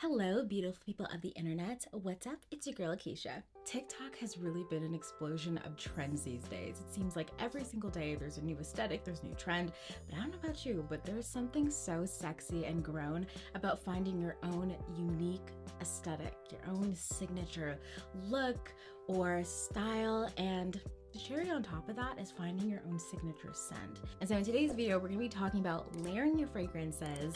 Hello, beautiful people of the internet. What's up? It's your girl Lakisha. TikTok has really been an explosion of trends these days. It seems like every single day there's a new aesthetic, there's a new trend. But I don't know about you, but there's something so sexy and grown about finding your own unique aesthetic, your own signature look or style and the cherry on top of that is finding your own signature scent. And so in today's video, we're gonna be talking about layering your fragrances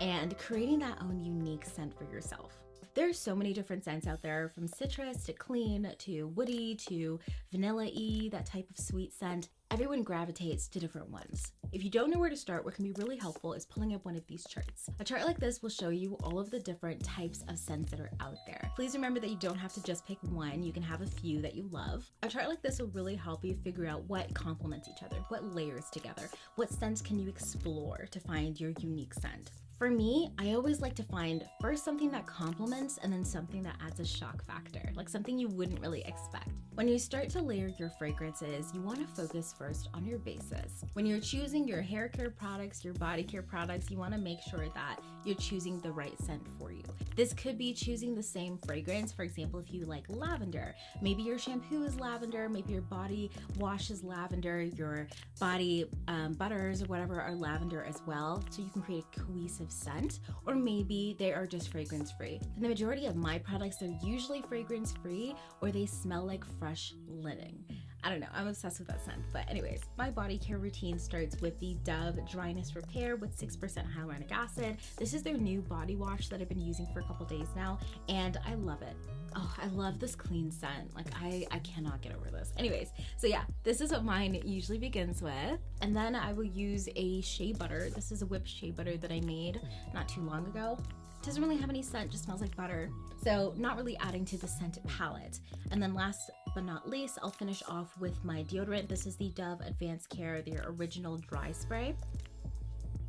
and creating that own unique scent for yourself. There's so many different scents out there from citrus to clean to woody to vanilla-y, that type of sweet scent. Everyone gravitates to different ones. If you don't know where to start, what can be really helpful is pulling up one of these charts. A chart like this will show you all of the different types of scents that are out there. Please remember that you don't have to just pick one, you can have a few that you love. A chart like this will really help you figure out what complements each other, what layers together, what scents can you explore to find your unique scent. For me, I always like to find first something that complements and then something that adds a shock factor, like something you wouldn't really expect. When you start to layer your fragrances, you want to focus first on your bases. When you're choosing your hair care products, your body care products, you want to make sure that you're choosing the right scent for you. This could be choosing the same fragrance. For example, if you like lavender, maybe your shampoo is lavender, maybe your body wash is lavender, your body um, butters or whatever are lavender as well. So you can create a cohesive scent, or maybe they are just fragrance free. And the majority of my products, they're usually fragrance free or they smell like fresh linen. I don't know, I'm obsessed with that scent. But anyways, my body care routine starts with the Dove Dryness Repair with 6% hyaluronic acid. This is their new body wash that I've been using for a couple days now, and I love it. Oh, I love this clean scent. Like I, I cannot get over this. Anyways, so yeah, this is what mine usually begins with. And then I will use a shea butter. This is a whipped shea butter that I made not too long ago. Doesn't really have any scent, just smells like butter. So not really adding to the scent palette. And then last but not least, I'll finish off with my deodorant. This is the Dove Advanced Care, their original dry spray.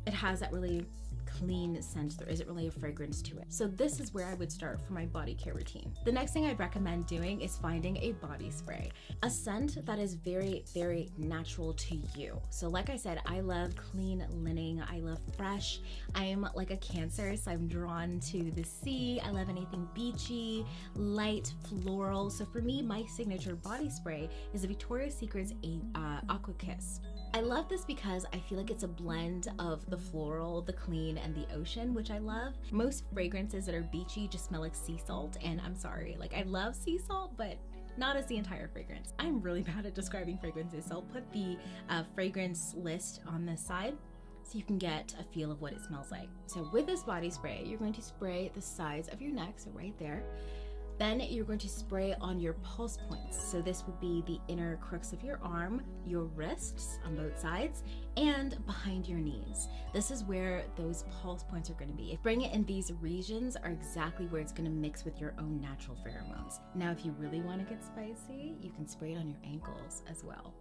It has that really clean scent. There isn't really a fragrance to it. So this is where I would start for my body care routine. The next thing I'd recommend doing is finding a body spray, a scent that is very, very natural to you. So like I said, I love clean linen. I love fresh. I'm like a cancer, so I'm drawn to the sea. I love anything beachy, light, floral. So for me, my signature body spray is a Victoria's Secret's uh, Aqua Kiss. I love this because I feel like it's a blend of the floral, the clean, and the ocean, which I love. Most fragrances that are beachy just smell like sea salt, and I'm sorry, like I love sea salt, but not as the entire fragrance. I'm really bad at describing fragrances, so I'll put the uh, fragrance list on this side so you can get a feel of what it smells like. So with this body spray, you're going to spray the sides of your neck, so right there, then you're going to spray on your pulse points. So this would be the inner crooks of your arm, your wrists on both sides, and behind your knees. This is where those pulse points are going to be. If spraying it in these regions are exactly where it's going to mix with your own natural pheromones. Now, if you really want to get spicy, you can spray it on your ankles as well.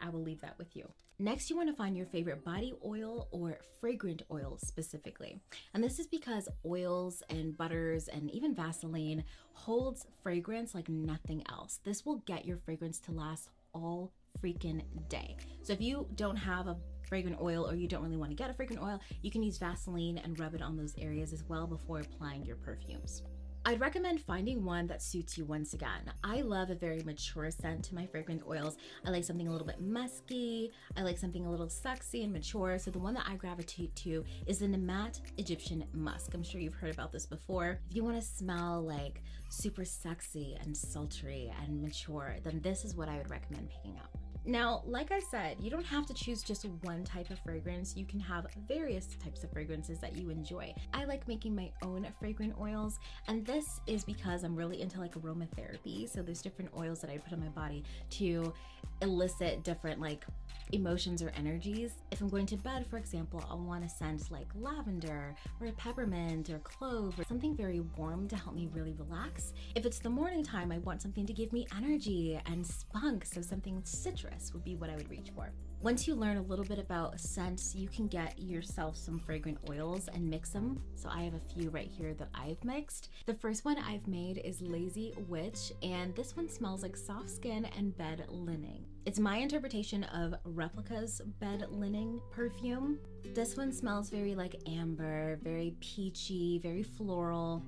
I will leave that with you. Next, you want to find your favorite body oil or fragrant oil specifically. And this is because oils and butters and even Vaseline holds fragrance like nothing else. This will get your fragrance to last all freaking day. So if you don't have a fragrant oil or you don't really want to get a fragrant oil, you can use Vaseline and rub it on those areas as well before applying your perfumes. I'd recommend finding one that suits you once again. I love a very mature scent to my fragrant oils. I like something a little bit musky. I like something a little sexy and mature. So the one that I gravitate to is the Nemat Egyptian Musk. I'm sure you've heard about this before. If you want to smell like super sexy and sultry and mature, then this is what I would recommend picking up. Now, like I said, you don't have to choose just one type of fragrance. You can have various types of fragrances that you enjoy. I like making my own fragrant oils, and this is because I'm really into like aromatherapy. So there's different oils that I put on my body to elicit different like emotions or energies. If I'm going to bed, for example, I'll want to scent like lavender or peppermint or clove or something very warm to help me really relax. If it's the morning time, I want something to give me energy and spunk, so something citrus would be what I would reach for. Once you learn a little bit about scents, you can get yourself some fragrant oils and mix them. So I have a few right here that I've mixed. The first one I've made is Lazy Witch, and this one smells like soft skin and bed linen. It's my interpretation of Replica's bed linen perfume. This one smells very like amber, very peachy, very floral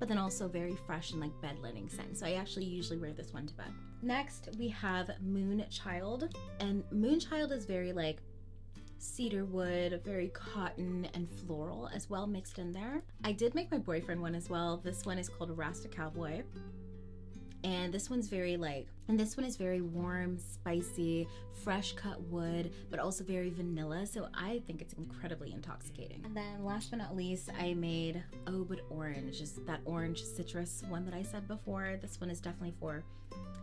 but then also very fresh and like bed linen scent. So I actually usually wear this one to bed. Next, we have Moonchild, and Moonchild is very like cedar wood, very cotton and floral as well mixed in there. I did make my boyfriend one as well. This one is called Rasta Cowboy and this one's very like and this one is very warm spicy fresh cut wood but also very vanilla so i think it's incredibly intoxicating and then last but not least i made oh but orange just that orange citrus one that i said before this one is definitely for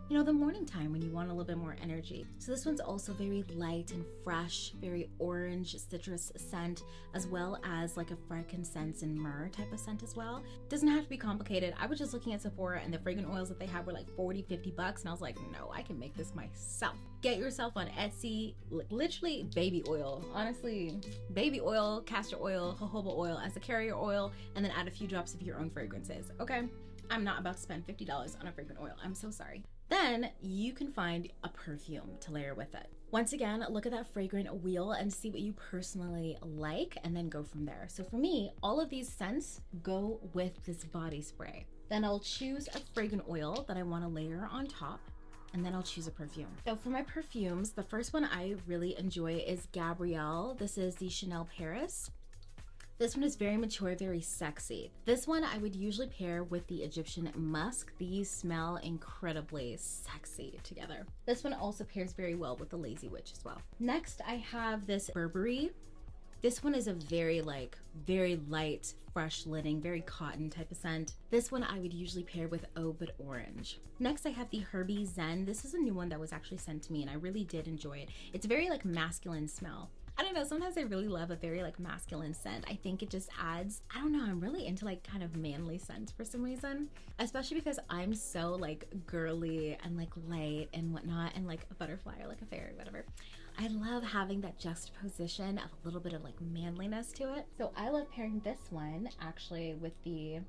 you know, the morning time when you want a little bit more energy. So this one's also very light and fresh, very orange citrus scent, as well as like a frankincense and myrrh type of scent as well. Doesn't have to be complicated. I was just looking at Sephora and the fragrant oils that they had were like 40, 50 bucks. And I was like, no, I can make this myself. Get yourself on Etsy, literally baby oil. Honestly, baby oil, castor oil, jojoba oil as a carrier oil, and then add a few drops of your own fragrances, okay? I'm not about to spend $50 on a fragrant oil. I'm so sorry. Then you can find a perfume to layer with it. Once again, look at that fragrant wheel and see what you personally like and then go from there. So for me, all of these scents go with this body spray. Then I'll choose a fragrant oil that I want to layer on top and then I'll choose a perfume. So for my perfumes, the first one I really enjoy is Gabrielle. This is the Chanel Paris. This one is very mature, very sexy. This one I would usually pair with the Egyptian musk. These smell incredibly sexy together. This one also pairs very well with the Lazy Witch as well. Next, I have this Burberry. This one is a very like, very light, fresh linen, very cotton type of scent. This one I would usually pair with Oh But Orange. Next I have the Herbie Zen. This is a new one that was actually sent to me and I really did enjoy it. It's very like masculine smell. I don't know, sometimes I really love a very like masculine scent. I think it just adds, I don't know, I'm really into like kind of manly scents for some reason, especially because I'm so like girly and like light and whatnot and like a butterfly or like a fairy, whatever. I love having that juxtaposition of a little bit of like manliness to it. So I love pairing this one actually with the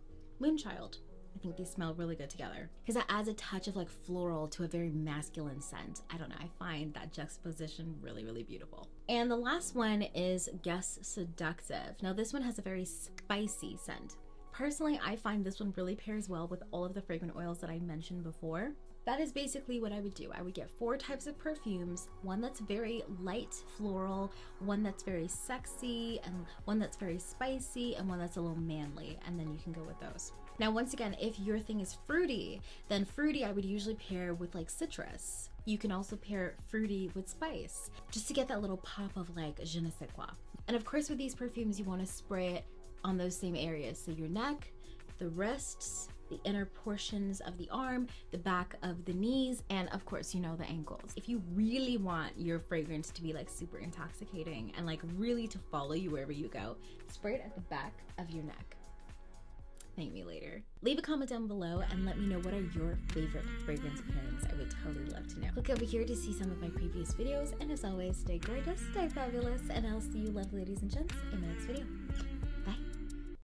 Moonchild. I think they smell really good together because that adds a touch of like floral to a very masculine scent. I don't know, I find that juxtaposition really, really beautiful. And the last one is Guess Seductive. Now this one has a very spicy scent. Personally, I find this one really pairs well with all of the fragrant oils that I mentioned before. That is basically what I would do. I would get four types of perfumes, one that's very light floral, one that's very sexy, and one that's very spicy, and one that's a little manly, and then you can go with those. Now, once again, if your thing is fruity, then fruity I would usually pair with like citrus. You can also pair fruity with spice, just to get that little pop of like je ne sais quoi. And of course with these perfumes, you wanna spray it on those same areas. So your neck, the wrists, the inner portions of the arm, the back of the knees, and of course, you know, the ankles. If you really want your fragrance to be like super intoxicating and like really to follow you wherever you go, spray it at the back of your neck. Thank me later. Leave a comment down below and let me know what are your favorite fragrance pairings. I would totally love to know. Click over here to see some of my previous videos, and as always, stay gorgeous, stay fabulous, and I'll see you lovely ladies and gents in the next video.